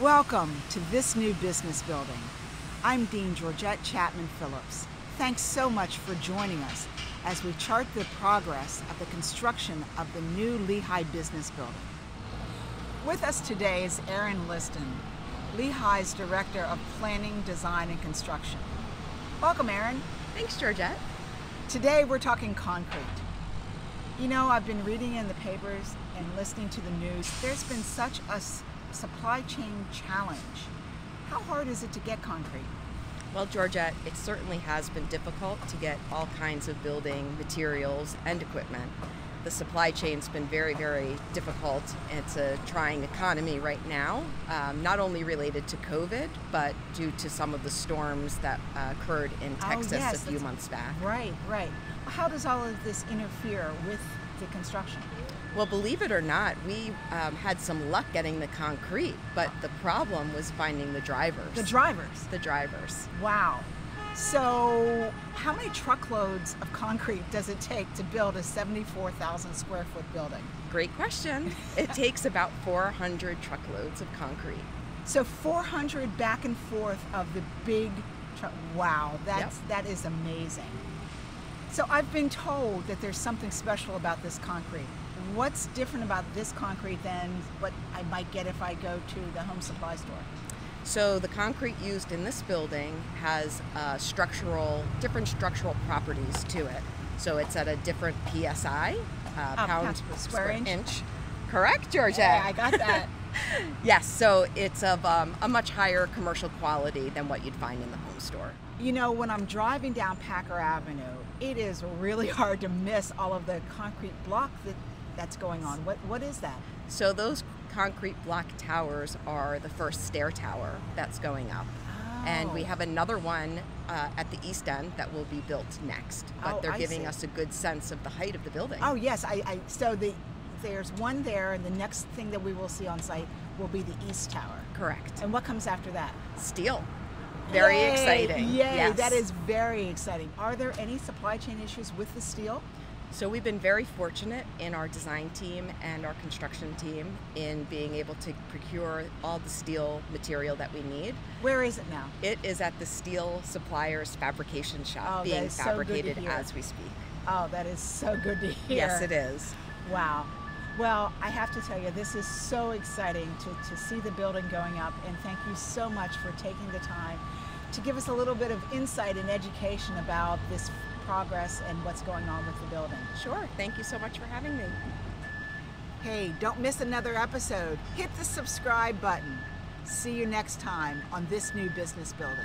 Welcome to this new business building. I'm Dean Georgette Chapman Phillips. Thanks so much for joining us as we chart the progress of the construction of the new Lehigh Business Building. With us today is Erin Liston, Lehigh's Director of Planning, Design, and Construction. Welcome, Erin. Thanks, Georgette. Today we're talking concrete. You know, I've been reading in the papers and listening to the news. There's been such a supply chain challenge. How hard is it to get concrete? Well, Georgette, it certainly has been difficult to get all kinds of building materials and equipment. The supply chain's been very, very difficult. It's a trying economy right now, um, not only related to COVID, but due to some of the storms that uh, occurred in Oh, Texas yes, a few months back. Right, right. How does all of this interfere with the construction? Well, believe it or not, we um, had some luck getting the concrete, but the problem was finding the drivers. The drivers. the drivers. Wow. So, how many truckloads of concrete does it take to build a 74,000 square foot building? Great question. it takes about 400 truckloads of concrete. So 400 back and forth of the big truck. Wow, that's that is amazing. So I've been told that there's something special about this concrete. What's different about this concrete than what I might get if I go to the home supply store? So the concrete used in this building has uh, structural, different structural properties to it. So it's at a different PSI, uh, Uh, pound pounds per square inch. Correct, Georgia. Yeah, I got that. Yes, so it's of um, a much higher commercial quality than what you'd find in the home store. you know, when I'm driving down Packer Avenue, it is really hard to miss all of the concrete block that that's going on. What what is that? So those concrete block towers are the first stair tower that's going up. And we Oh. have another one uh, at the east end that will be built next. But Oh, they're giving us a good sense of the height of the building. Oh yes, I, I so the there's one there, and the next thing that we will see on site will be the East Tower. Correct. And what comes after that? Steel. Very Yay, exciting. Yay! Yes. That is very exciting. Are there any supply chain issues with the steel? So we've been very fortunate in our design team and our construction team in being able to procure all the steel material that we need. Where is it now? It is at the Steel Suppliers Fabrication Shop Oh, being is so fabricated as we speak. Oh, that is so good to hear. Yes, it is. Wow. Well, I have to tell you, this is so exciting to, to see the building going up, and thank you so much for taking the time to give us a little bit of insight and education about this progress and what's going on with the building. Sure. Thank you so much for having me. Hey, don't miss another episode. Hit the subscribe button. See you next time on this new business building.